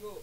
이거